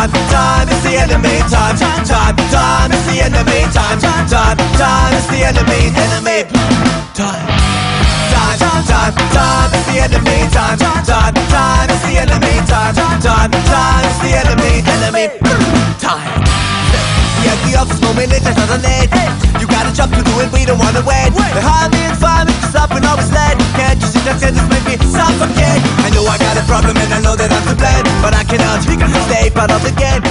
enemy. Time, is the enemy. time, time, time is the enemy. Time, time, time, time is the enemy. Enemy. Time. Time, time, time, time is the enemy. Time, time, time, time is the enemy. Time, time, time, time is the enemy. Enemy. Time. Yeah, The idea of this moment is another late. You gotta jump to do it, we don't wanna wait. The fun is just up and always late. Can't you see that sentence make me suffocate? I know I got a problem and I know that I'm to blame, but I cannot part of the game.